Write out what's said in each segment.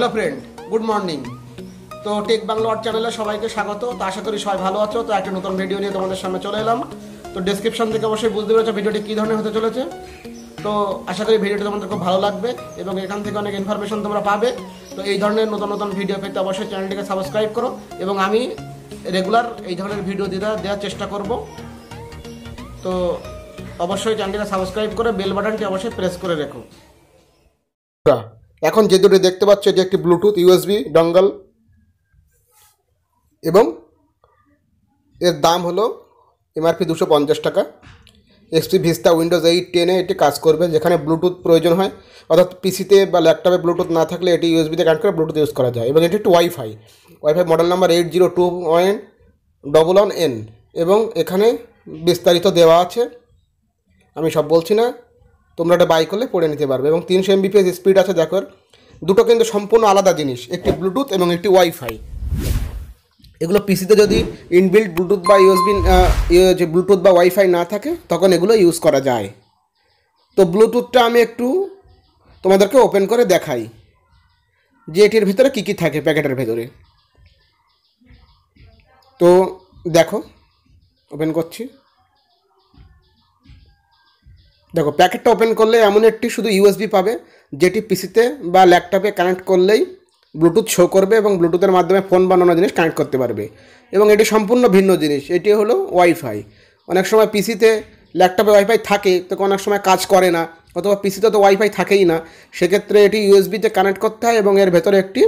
Hello friend good morning তো tech Bangla word চ্যানেলে সবাইকে স্বাগত। তো আশা করি সবাই ভালো আছো। তো একটা নতুন ভিডিও নিয়ে তোমাদের সামনে চলে এলাম। তো ডেসক্রিপশন থেকে অবশ্যই বুঝতে পেরেছ ভিডিওটি কী ধরনের হতে চলেছে। তো আশা করি ভিডিওটি তোমাদের খুব ভালো লাগবে এবং এখান থেকে অনেক ইনফরমেশন তোমরা পাবে। তো এই ধরনের নতুন নতুন ভিডিও পেতে অবশ্যই চ্যানেলটিকে সাবস্ক্রাইব করো এবং আমি রেগুলার এই ধরনের ভিডিও দিতে দেওয়ার চেষ্টা করব। তো অবশ্যই চ্যানেলটিকে সাবস্ক্রাইব করে বেল বাটনটি অবশ্যই প্রেস করে রেখো। এখন যে দুটি দেখতে পাচ্ছ, এটি একটি ব্লুটুথ ইউএসবি ডঙ্গল এবং এর দাম হলো এমআরপি দুশো পঞ্চাশ টাকা। এক্সপি ভিস্তা উইন্ডোজ এইট টেনে এটি কাজ করবে, যেখানে ব্লুটুথ প্রয়োজন হয়। অর্থাৎ পিসিতে বা ল্যাপটপে ব্লুটুথ না থাকলে এটি ইউএসবিতে কানেক্ট করে ব্লুটুথ ইউজ করা যায়। এবং এটি একটু WiFi WiFi model number eight zero two one double one N এবং এখানে বিস্তারিত দেওয়া আছে। আমি সব বলছি না। তোমরা এটা বাই করলে পড়ে নিতে পারবে। এবং তিনশো এমবিপিএস স্পিড আছে, দেখো দুটো কিন্তু সম্পূর্ণ আলাদা জিনিস, একটি ব্লুটুথ এবং একটি ওয়াইফাই এগুলো পিসিতে যদি ইনবিল্ট ব্লুটুথ বা ইউএসবি যে ব্লুটুথ বা ওয়াইফাই না থাকে, তখন এগুলো ইউজ করা যায়। তো ব্লুটুথটা আমি একটু তোমাদেরকে ওপেন করে দেখাই, যে এটির ভিতরে কী কী থাকে প্যাকেটের ভেতরে। তো দেখো ওপেন করছি। দেখো, প্যাকেটটা ওপেন করলে এমন একটি শুধু ইউএসবি পাবে, যেটি পিসিতে বা ল্যাপটপে কানেক্ট করলেই ব্লুটুথ শো করবে এবং ব্লুটুথের মাধ্যমে ফোন বা অন্য জিনিস কানেক্ট করতে পারবে। এবং এটি সম্পূর্ণ ভিন্ন জিনিস, এটি হলো ওয়াইফাই অনেক সময় পিসিতে ল্যাপটপে ওয়াইফাই থাকে, তো অনেক সময় কাজ করে না, অথবা পিসিতে তো ওয়াইফাই থাকেই না, সেক্ষেত্রে এটি ইউএসবিতে কানেক্ট করতে হয় এবং এর ভেতরে একটি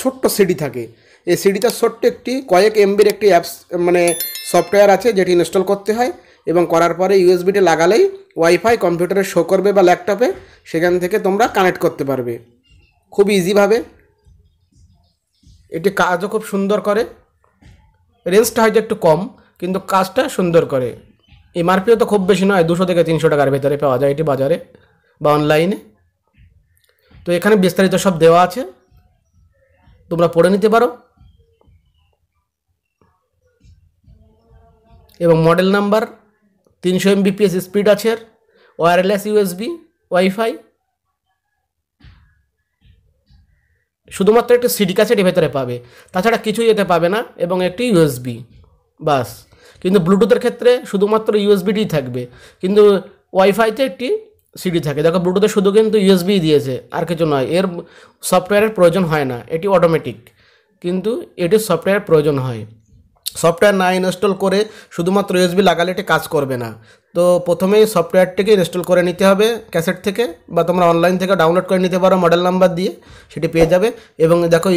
ছোট্ট সিডি থাকে। এই সিডিতে ছোট্ট একটি কয়েক এমবির একটি অ্যাপস মানে সফটওয়্যার আছে, যেটি ইনস্টল করতে হয়। এবং করার পরে ইউএসবিটি লাগালেই ওয়াইফাই কম্পিউটারে শো করবে বা ল্যাপটপে সেখান থেকে তোমরা কানেক্ট করতে পারবে। খুব ইজিভাবে এটি কাজও খুব সুন্দর করে। রেঞ্জটা হয়তো একটু কম, কিন্তু কাজটা সুন্দর করে। এমআরপিও তো খুব বেশি নয়, দুশো থেকে তিনশো টাকার ভেতরে পাওয়া যায় এটি বাজারে বা অনলাইনে তো এখানে বিস্তারিত সব দেওয়া আছে। তোমরা পড়ে নিতে পারো। এবং মডেল নাম্বার তিনশো এমবিপিএস স্পিড আছে ওয়্যারলেস ইউএসবি ওয়াইফাই শুধুমাত্র একটি সিডি কাছের ভেতরে পাবে, তাছাড়া কিছুই এতে পাবে না, এবং একটি ইউএসবি বাস। কিন্তু ব্লুটুথের ক্ষেত্রে শুধুমাত্র ইউএসবিটিই থাকবে, কিন্তু ওয়াইফাইতে একটি সিডি থাকে। দেখো ব্লুটুথে শুধু কিন্তু ইউএসবি দিয়েছে, আর কিছু নয়, এর সফটওয়্যারের প্রয়োজন হয় না, এটি অটোমেটিক কিন্তু এটির সফটওয়্যার প্রয়োজন হয়। সফটওয়্যার না ইনস্টল করে শুধুমাত্র ইউএসবি লাগালে এটি কাজ করবে না। তো প্রথমেই সফটওয়্যারটিকে ইনস্টল করে নিতে হবে ক্যাসেট থেকে বা তোমরা অনলাইন থেকে ডাউনলোড করে নিতে পারো মডেল নাম্বার দিয়ে, সেটি পেয়ে যাবে। এবং দেখো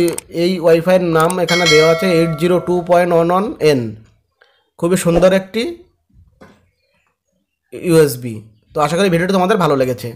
এই ওয়াইফাইয়ের নাম এখানে দেওয়া আছে eight zero two point one one N খুবই সুন্দর একটি ইউএসবি তো আশা করি ভিডিওটি তোমাদের ভালো লেগেছে।